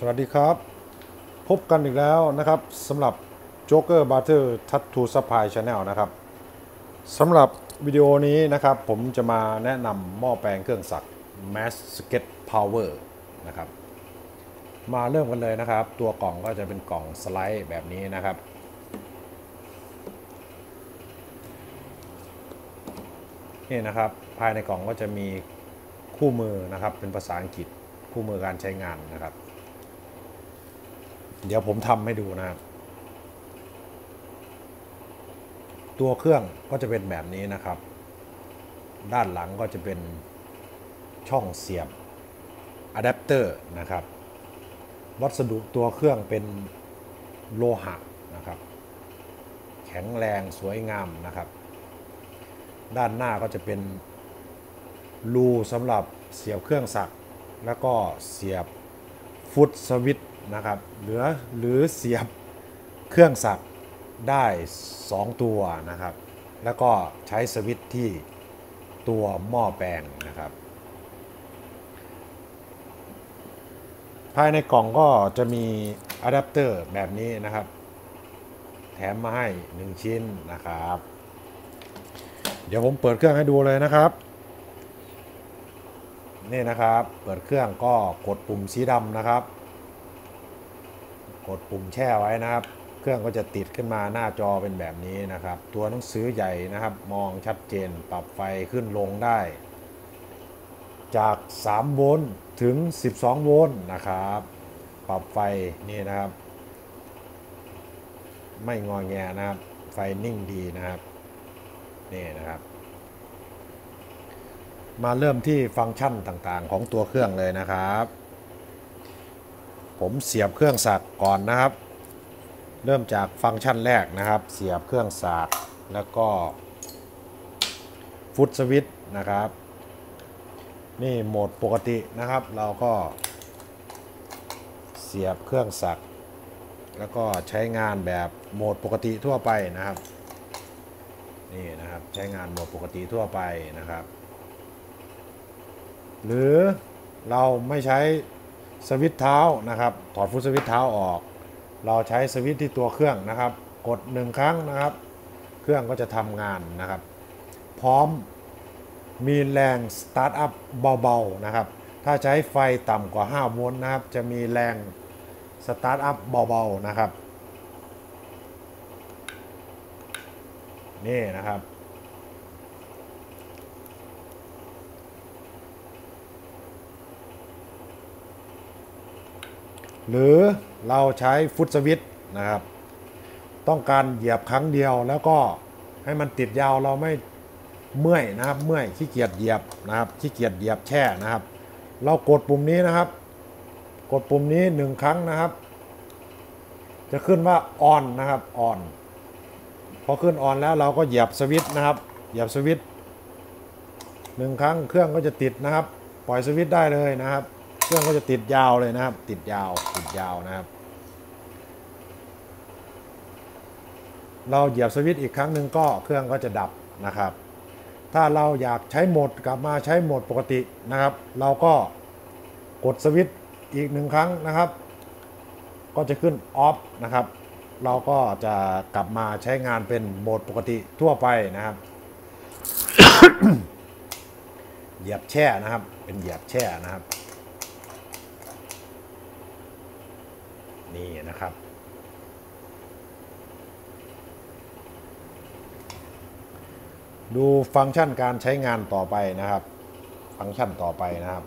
สวัสดีครับ พบกันอีกแล้วนะครับสำหรับ Joker Butter Tattoo Supply Channel นะครับสำหรับวิดีโอนี้นะครับผมจะมาแนะนำหม้อแปลงเครื่องสัก Mass Sketch Power นะครับมาเริ่มกันเลยนะครับ ตัวกล่องก็จะเป็นกล่องสไลด์แบบนี้นะครับนี่นะครับภายในกล่องก็จะมีคู่มือนะครับเป็นภาษาอังกฤษคู่มือการใช้งานนะครับ เดี๋ยวผมทำให้ดูนะครับ ตัวเครื่องก็จะเป็นแบบนี้นะครับ ด้านหลังก็จะเป็นช่องเสียบอะแดปเตอร์นะครับ วัสดุตัวเครื่องเป็นโลหะนะครับ แข็งแรงสวยงามนะครับ ด้านหน้าก็จะเป็นรูสำหรับเสียบเครื่องสัก แล้วก็เสียบฟุตสวิตช์ นะครับหรือหรือเสียบเครื่องสักได้ 2 ตัวนะครับ แล้วก็ใช้สวิตช์ที่ตัวหม้อแปลงนะครับ ภายในกล่องก็จะมีอะแดปเตอร์แบบนี้นะครับ แถมมาให้ 1 ชิ้นนะครับ เดี๋ยวผมเปิดเครื่องให้ดูเลยนะครับนี่นะครับ เปิดเครื่องก็กดปุ่มสีดำนะครับ กดปุ่มแช่ไว้นะครับ เครื่องก็จะติดขึ้นมาหน้าจอเป็นแบบนี้นะครับ ตัวหนังสือใหญ่นะครับ มองชัดเจนปรับไฟขึ้นลงได้ จาก 3 โวลต์ถึง 12 โวลต์นะครับ ปรับไฟนี่นะครับ ไม่งอแงนะครับ ไฟนิ่งดีนะครับนี่นะครับ มาเริ่มที่ฟังก์ชันต่างๆ ของตัวเครื่องเลยนะครับ ผมเสียบเครื่องสักก่อนนะครับ เริ่มจากฟังก์ชันแรกนะครับ เสียบเครื่องสักแล้วก็ฟุตสวิตนะครับ นี่โหมดปกตินะครับ เราก็ เสียบเครื่องสัก แล้วก็ใช้งานแบบโหมดปกติทั่วไปนะครับนี่นะครับใช้งานโหมดปกติทั่วไปนะครับ หรือเราไม่ใช้ สวิตช์เท้านะครับ ถอดฟุตสวิตช์เท้าออก เราใช้สวิตช์ที่ตัวเครื่องนะครับ กดหนึ่งครั้งนะครับ เครื่องก็จะทำงานนะครับ พร้อมมีแรง start up เบาๆนะครับ ถ้าใช้ไฟต่ำกว่า 5 โวลต์นะครับ จะมีแรง start up เบาๆนะครับ นี่นะครับ หรือเราใช้ foot switch นะครับ ต้องการเหยียบครั้งเดียวแล้วก็ให้มันติดยาวเราไม่เมื่อยนะครับเมื่อยขี้เกียจเหยียบนะครับขี้เกียจเหยียบแช่นะครับ เรากดปุ่มนี้นะครับ กดปุ่มนี้หนึ่งครั้งนะครับ จะขึ้นว่าออนนะครับออนพอขึ้นออนแล้วเราก็เหยียบสวิตช์นะครับเหยียบสวิตช์หนึ่งครั้งเครื่องก็จะติดนะครับ ปล่อยสวิตช์ได้เลยนะครับ เครื่องก็จะติดยาวเลยนะครับ ติดยาวติดยาวนะครับ เราเหยียบสวิตช์อีกครั้งหนึ่งก็เครื่องก็จะดับนะครับ ถ้าเราอยากใช้โหมดกลับมาใช้โหมดปกตินะครับ เราก็กดสวิตช์อีกหนึ่งครั้งนะครับ ก็จะขึ้นออฟนะครับ เราก็จะกลับมาใช้งานเป็นโหมดปกติทั่วไปนะครับเหยียบแช่นะครับ เป็นเหยียบแช่นะครับ นี่นะครับ ดูฟังก์ชันการใช้งานต่อไปนะครับ ฟังก์ชันต่อไปนะครับ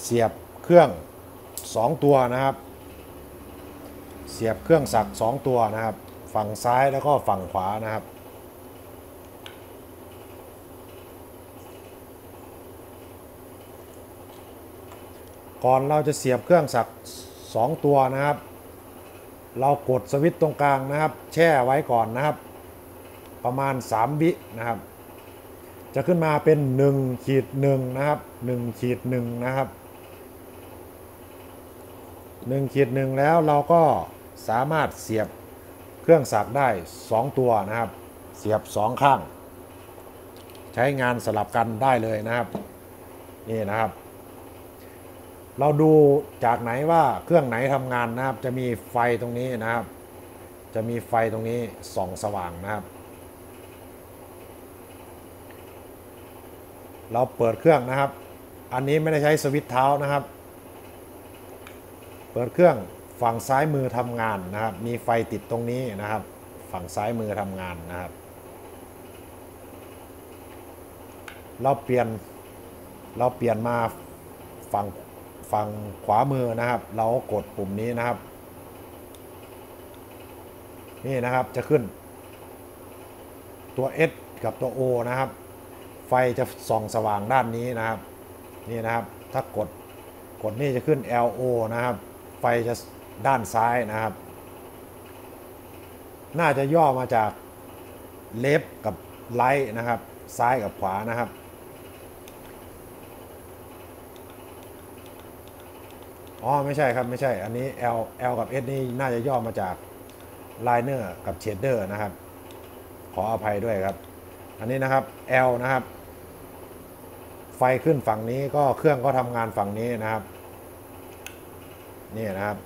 เสียบเครื่อง 2 ตัวนะครับ เสียบเครื่องสัก 2 ตัวนะครับ ฝั่งซ้ายแล้วก็ฝั่งขวานะครับ ก่อนเราจะเสียบเครื่องสัก 2 ตัวนะครับ เรากดสวิตช์ตรงกลางนะครับ แช่ไว้ก่อนนะครับ ประมาณ 3 วินะครับ จะขึ้นมาเป็น1ขีด1นะครับ1ขีด1นะครับ1ขีด1แล้วเราก็สามารถเสียบเครื่องสักได้ 2 ตัวนะครับ เสียบ 2 ข้าง ใช้งานสลับกันได้เลยนะครับ นี่นะครับ เราดูจากไหนว่าเครื่องไหนทำงานนะครับ จะมีไฟตรงนี้นะครับ จะมีไฟตรงนี้ส่องสว่างนะครับ เราเปิดเครื่องนะครับ อันนี้ไม่ได้ใช้สวิตช์เท้านะครับ เปิดเครื่องฝั่งซ้ายมือทำงานนะครับ มีไฟติดตรงนี้นะครับ ฝั่งซ้ายมือทำงานนะครับ เราเปลี่ยนเราเปลี่ยนมาฝั่ง ฝั่งขวามือนะครับ เรากดปุ่มนี้นะครับ นี่นะครับจะขึ้น ตัว S กับตัว O นะครับ ไฟจะส่องสว่างด้านนี้นะครับ นี่นะครับถ้ากดกดนี่จะขึ้น LO นะครับ ไฟจะด้านซ้ายนะครับ น่าจะย่อมาจากเลฟกับไลท์นะครับ ซ้ายกับขวานะครับ อ๋อไม่ใช่ครับไม่ใช่ อันนี้ L L กับ S นี่น่าจะย่อมาจาก Liner กับ Shader นะครับ ขออภัยด้วยครับ อันนี้นะครับ L นะครับ ไฟขึ้นฝั่งนี้ก็เครื่องก็ทำงานฝั่งนี้นะครับ นี่นะครับ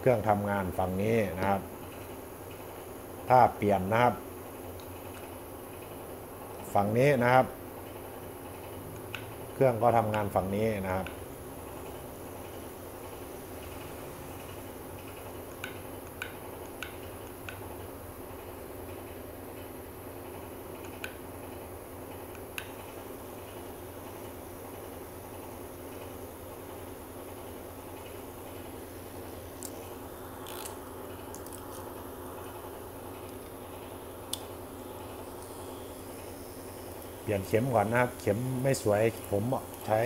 เครื่องทำงานฝั่งนี้นะครับ ถ้าเปลี่ยนนะครับ ฝั่งนี้นะครับ เครื่องก็ทำงานฝั่งนี้นะครับ ปลี่ยนเข็มก่อนนะครับ เข็มไม่สวยผมใช้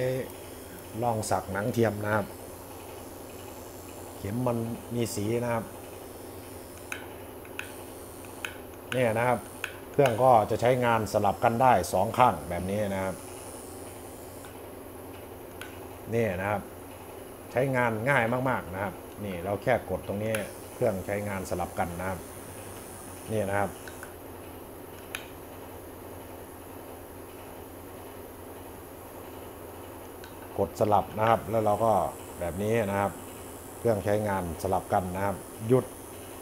ลองสักหนังเทียมนะครับ เข็มมันมีสีนะครับเนี่ยนะครับ เครื่องก็จะใช้งานสลับกันได้สองข้างแบบนี้นะครับนี่นะครับ ใช้งานง่ายมากๆนะครับ นี่เราแค่กดตรงนี้เครื่องใช้งานสลับกันนะครับ นี่นะครับ กดสลับนะครับ แล้วเราก็แบบนี้นะครับ เครื่องใช้งานสลับกันนะครับ หยุด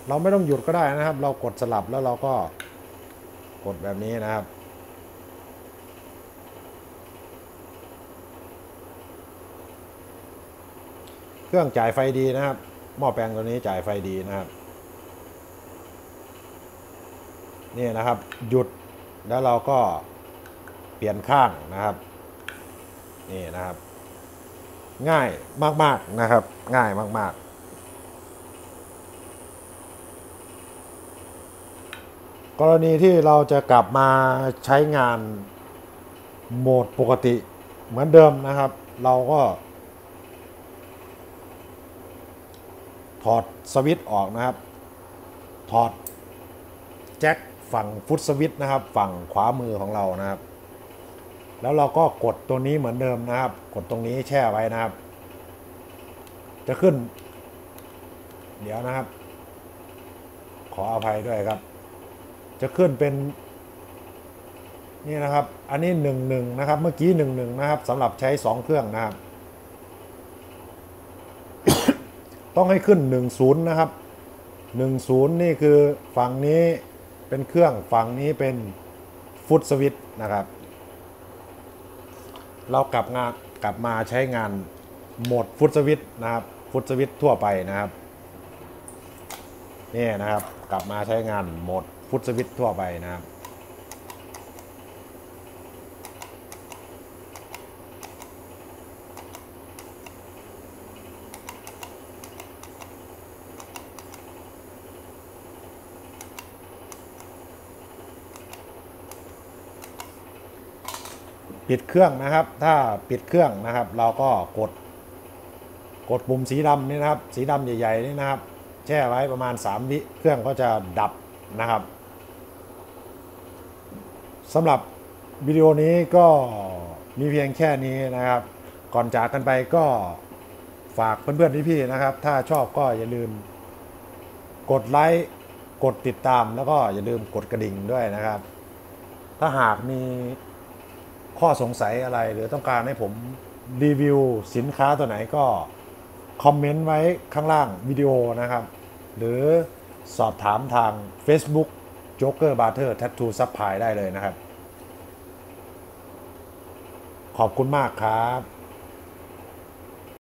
เราไม่ต้องหยุดก็ได้นะครับ เรากดสลับแล้วเราก็กดแบบนี้นะครับ เครื่องจ่ายไฟดีนะครับ หม้อแปลงตัวนี้จ่ายไฟดีนะครับ นี่นะครับ หยุดแล้วเราก็เปลี่ยนข้างนะครับ นี่นะครับ ง่ายมาก ๆ นะครับ ง่ายมาก ๆกรณีที่เราจะกลับมาใช้งานโหมดปกติเหมือนเดิมนะครับ เราก็ ถอดสวิตช์ออกนะครับ ถอดแจ็คฝั่งฟุตสวิตช์นะครับ ฝั่งขวามือของเรานะครับ แล้วเราก็กดตัวนี้เหมือนเดิมนะครับ กดตรงนี้แช่ไว้นะครับ จะขึ้น เดี๋ยวนะครับ ขออภัยด้วยครับ จะขึ้นเป็น นี่นะครับ อันนี้หนึ่งหนึ่งนะครับ เมื่อกี้หนึ่งหนึ่งนะครับสำหรับใช้สองเครื่องนะครับ ต้องให้ขึ้นหนึ่งศูนย์นะครับหนึ่งศูนย์นี่คือฝั่งนี้เป็นเครื่องฝั่งนี้เป็นฟุตสวิตช์นะครับ เรากลับงานกลับมาใช้งานโหมดฟุตสวิตนะครับ ฟุตสวิตทั่วไปนะครับนี่นะครับ กลับมาใช้งานโหมดฟุตสวิตทั่วไปนะครับ ปิดเครื่องนะครับ ถ้าปิดเครื่องนะครับ เราก็กด กดปุ่มสีดำนี่นะครับ สีดำใหญ่ๆนี่นะครับ แช่ไว้ประมาณ 3 วิเครื่องก็จะดับนะครับสำหรับวิดีโอนี้ก็มีเพียงแค่นี้นะครับ ก่อนจากกันไปก็ฝากเพื่อนๆพี่ๆนะครับ ถ้าชอบก็อย่าลืม กดไลค์กดติดตามแล้วก็อย่าลืมกดกระดิ่งด้วยนะครับ ถ้าหากมี ข้อสงสัยอะไร หรือต้องการให้ผมรีวิวสินค้าตัวไหนก็คอมเมนต์ไว้ข้างล่างวิดีโอนะครับ หรือสอบถามทาง Facebook Joker b a t t e r Tattoo Supply ได้เลยนะครับ ขอบคุณมากครับ